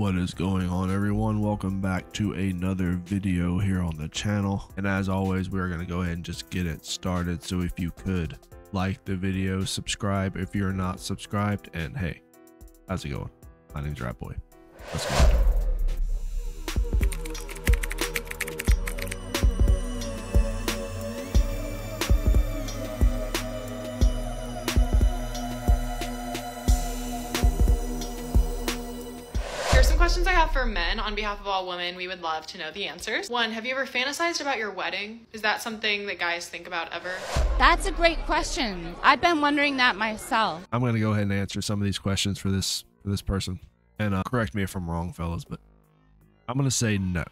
What is going on everyone? Welcome back to another video here on the channel. And as always, we're going to go ahead and just get it started. So if you could like the video, subscribe if you're not subscribed, and hey, how's it going? My name's Ratboi. Let's go. Have for men. On behalf of all women, we would love to know the answers. One, have you ever fantasized about your wedding? Is that something that guys think about ever? That's a great question. I've been wondering that myself. I'm going to go ahead and answer some of these questions for this for this person. And uh, correct me if I'm wrong, fellas, but I'm going to say no.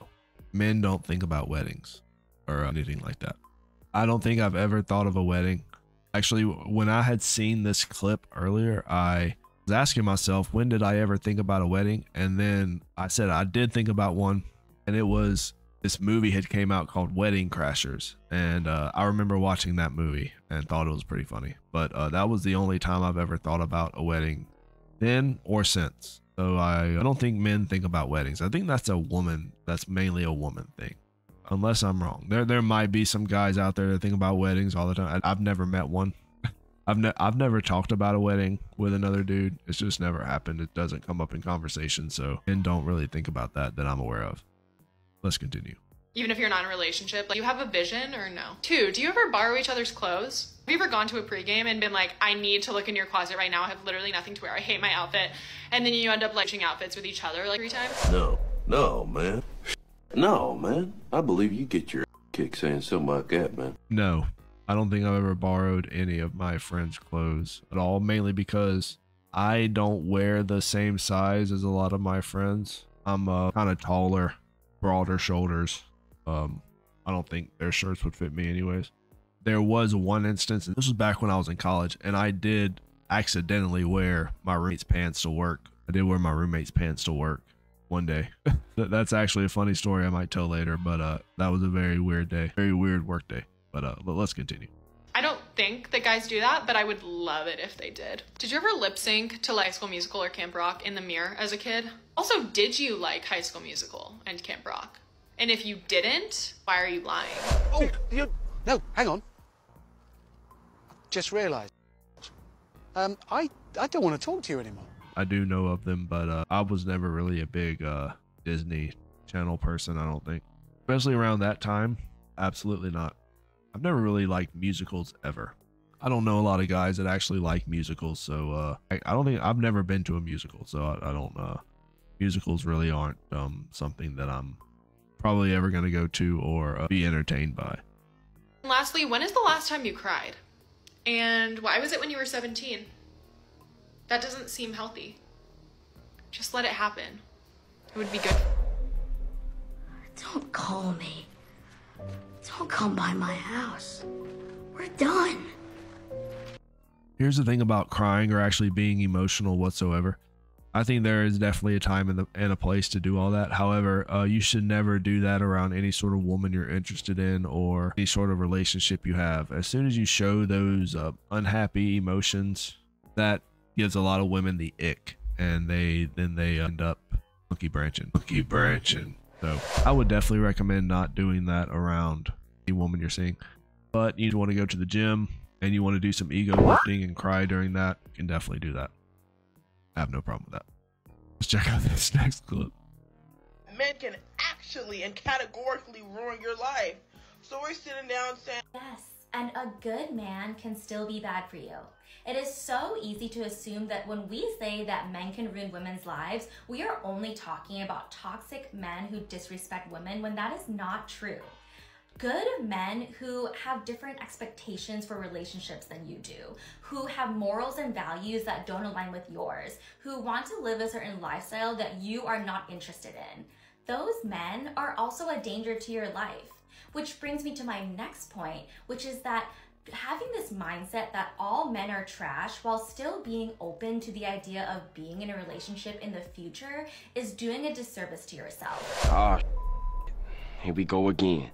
Men don't think about weddings or anything like that. I don't think I've ever thought of a wedding. Actually, when I had seen this clip earlier, I was asking myself, when did I ever think about a wedding? And then I said I did think about one, and it was this movie had came out called Wedding Crashers, and uh, I remember watching that movie and thought it was pretty funny. But uh, that was the only time I've ever thought about a wedding, then or since. So I, I don't think men think about weddings. I think that's a woman. That's mainly a woman thing, unless I'm wrong. There there might be some guys out there that think about weddings all the time. I, I've never met one. I've ne- I've never talked about a wedding with another dude. It's just never happened. It doesn't come up in conversation, so men don't really think about that that I'm aware of. Let's continue. Even if you're not in a relationship, like, you have a vision or no? Two, do you ever borrow each other's clothes? Have you ever gone to a pregame and been like, I need to look in your closet right now. I have literally nothing to wear. I hate my outfit. And then you end up like changing outfits with each other like three times? No, no, man. No, man. I believe you get your kick saying something like that, man. No, I don't think I've ever borrowed any of my friends' clothes at all, mainly because I don't wear the same size as a lot of my friends. I'm uh, kind of taller, broader shoulders. Um, I don't think their shirts would fit me anyways. There was one instance, and this was back when I was in college, and I did accidentally wear my roommate's pants to work. I did wear my roommate's pants to work one day. That's actually a funny story I might tell later, but uh, that was a very weird day, very weird work day. But uh, let- let's continue. I don't think that guys do that, but I would love it if they did. Did you ever lip sync to High School Musical or Camp Rock in the mirror as a kid? Also, did you like High School Musical and Camp Rock? And if you didn't, why are you lying? Oh, you. No, hang on. Just realised. Um, I I don't want to talk to you anymore. I do know of them, but uh, I was never really a big uh, Disney Channel person. I don't think, especially around that time. Absolutely not. I've never really liked musicals ever. I don't know a lot of guys that actually like musicals, so uh, I, I don't think I've never been to a musical, so I, I don't. Uh, musicals really aren't um, something that I'm probably ever gonna go to or uh, be entertained by. And lastly, when is the last time you cried? And why was it when you were 17? That doesn't seem healthy. Just let it happen. It would be good. Don't call me. Don't come by my house. We're done. Here's the thing about crying or actually being emotional whatsoever. I think there is definitely a time and, the, and a place to do all that. However, uh, you should never do that around any sort of woman you're interested in or any sort of relationship you have. As soon as you show those uh, unhappy emotions, that gives a lot of women the ick, and they then they end up monkey branching. Monkey branching. So I would definitely recommend not doing that around any woman you're seeing. But you want to go to the gym and you want to do some ego lifting and cry during that, you can definitely do that. I have no problem with that. Let's check out this next clip. men can actually and categorically ruin your life. So we're sitting down saying, Yes, and a good man can still be bad for you. It is so easy to assume that when we say that men can ruin women's lives, we are only talking about toxic men who disrespect women when that is not true. Good men who have different expectations for relationships than you do, who have morals and values that don't align with yours, who want to live a certain lifestyle that you are not interested in. Those men are also a danger to your life. Which brings me to my next point, which is that having this mindset that all men are trash while still being open to the idea of being in a relationship in the future is doing a disservice to yourself. Ah, here we go again.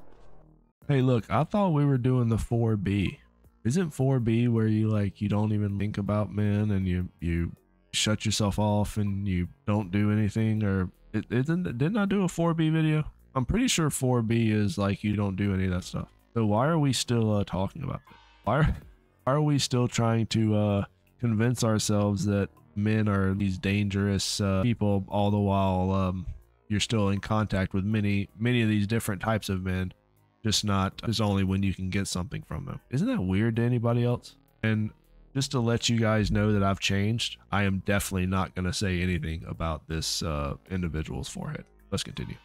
Hey, look, I thought we were doing the 4B. Isn't 4B where you like you don't even think about men and you you shut yourself off and you don't do anything or It, isn't didn't I do a 4B video? I'm pretty sure 4B is like you don't do any of that stuff. So why are we still uh, talking about this? Why are, why are we still trying to uh, convince ourselves that men are these dangerous uh, people all the while um, you're still in contact with many many of these different types of men just not just only when you can get something from them isn't that weird to anybody else and just to let you guys know that i've changed i am definitely not going to say anything about this uh, individual's forehead let's continue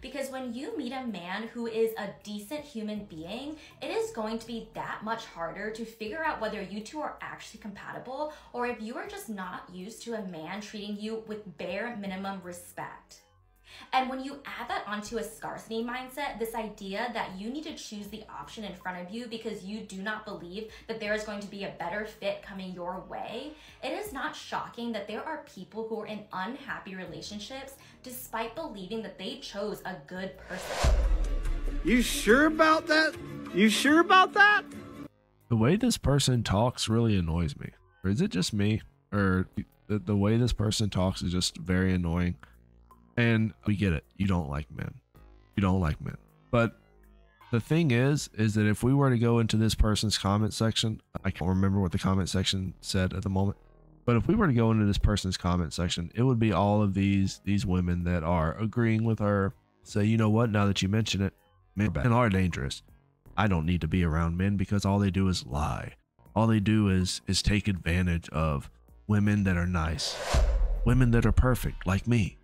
because when you meet a man who is a decent human being, it is going to be that much harder to figure out whether you two are actually compatible or if you are just not used to a man treating you with bare minimum respect. And when you add that onto a scarcity mindset, this idea that you need to choose the option in front of you because you do not believe that there is going to be a better fit coming your way, it is not shocking that there are people who are in unhappy relationships despite believing that they chose a good person. You sure about that? You sure about that? The way this person talks really annoys me. Or is it just me? Or the, the way this person talks is just very annoying. And we get it. You don't like men. You don't like men. But the thing is, is that if we were to go into this person's comment section, I can't remember what the comment section said at the moment. But if we were to go into this person's comment section, it would be all of these these women that are agreeing with her. Say, you know what? Now that you mention it, men are dangerous. I don't need to be around men because all they do is lie. All they do is is take advantage of women that are nice, women that are perfect, like me.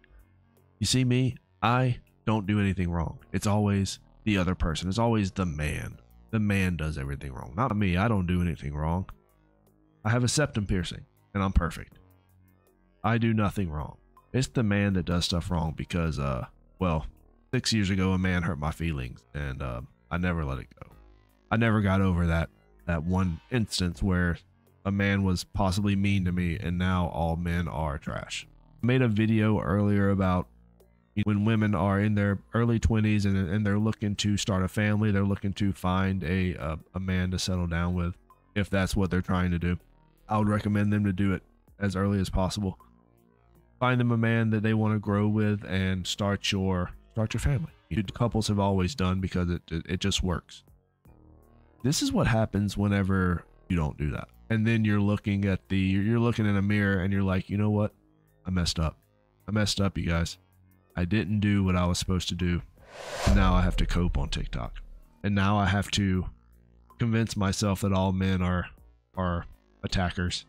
You see me, I don't do anything wrong. It's always the other person. It's always the man. The man does everything wrong. Not me. I don't do anything wrong. I have a septum piercing and I'm perfect. I do nothing wrong. It's the man that does stuff wrong because, uh, well, six years ago, a man hurt my feelings and, uh, I never let it go. I never got over that, that one instance where a man was possibly mean to me and now all men are trash. I made a video earlier about when women are in their early 20s and, and they're looking to start a family, they're looking to find a, a, a man to settle down with, if that's what they're trying to do. I would recommend them to do it as early as possible. Find them a man that they want to grow with and start your start your family. Couples have always done because it, it, it just works. This is what happens whenever you don't do that. And then you're looking at the you're looking in a mirror and you're like, you know what? I messed up. I messed up, you guys. I didn't do what I was supposed to do. Now I have to cope on TikTok. And now I have to convince myself that all men are are attackers.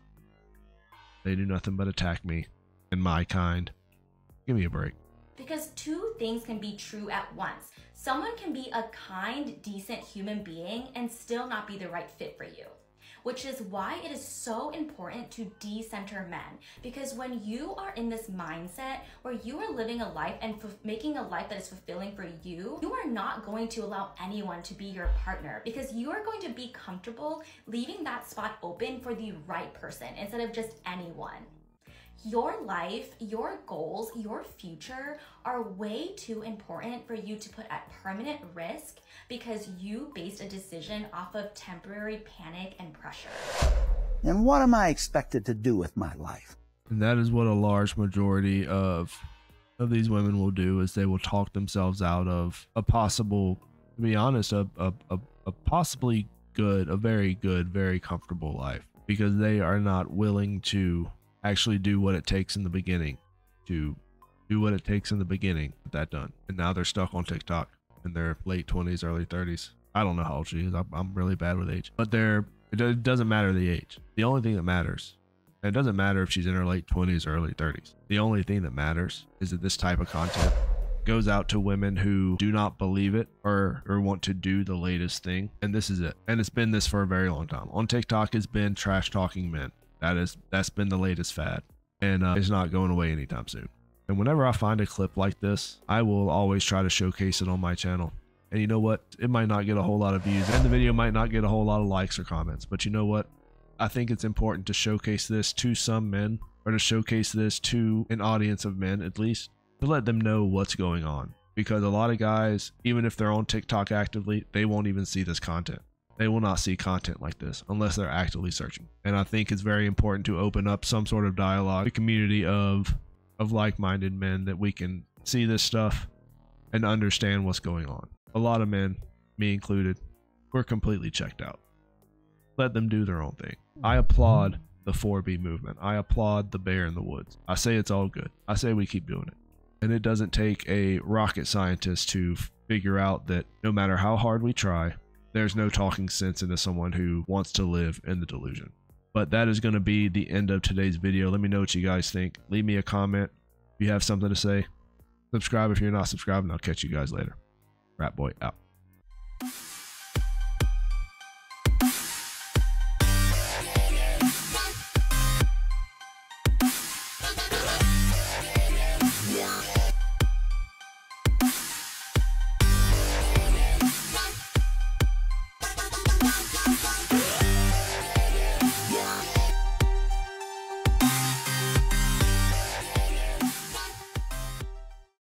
They do nothing but attack me and my kind. Give me a break. Because two things can be true at once. Someone can be a kind, decent human being and still not be the right fit for you which is why it is so important to decenter men. Because when you are in this mindset where you are living a life and making a life that is fulfilling for you, you are not going to allow anyone to be your partner because you are going to be comfortable leaving that spot open for the right person instead of just anyone. Your life, your goals, your future are way too important for you to put at permanent risk because you based a decision off of temporary panic and pressure. And what am I expected to do with my life? And that is what a large majority of of these women will do is they will talk themselves out of a possible to be honest a, a, a, a possibly good a very good very comfortable life because they are not willing to actually do what it takes in the beginning to do what it takes in the beginning get that done. And now they're stuck on tiktok in their late 20s early 30s i don't know how old she is. I'm really bad with age but they're it doesn't matter the age. The only thing that matters and it doesn't matter if she's in her late 20s or early 30s the only thing that matters is that this type of content goes out to women who do not believe it or or want to do the latest thing. And this is it. And it's been this for a very long time. On tiktok it's been trash talking men that is that's been the latest fad, and uh, it's not going away anytime soon. And whenever I find a clip like this, I will always try to showcase it on my channel. And you know what? It might not get a whole lot of views, and the video might not get a whole lot of likes or comments. But you know what? I think it's important to showcase this to some men, or to showcase this to an audience of men at least, to let them know what's going on. Because a lot of guys, even if they're on TikTok actively, they won't even see this content they will not see content like this unless they're actively searching. And I think it's very important to open up some sort of dialogue, a community of of like-minded men that we can see this stuff and understand what's going on. A lot of men, me included, we're completely checked out. Let them do their own thing. I applaud the 4B movement. I applaud the bear in the woods. I say it's all good. I say we keep doing it. And it doesn't take a rocket scientist to figure out that no matter how hard we try, there's no talking sense into someone who wants to live in the delusion. But that is going to be the end of today's video. Let me know what you guys think. Leave me a comment if you have something to say. Subscribe if you're not subscribed, and I'll catch you guys later. Ratboi out.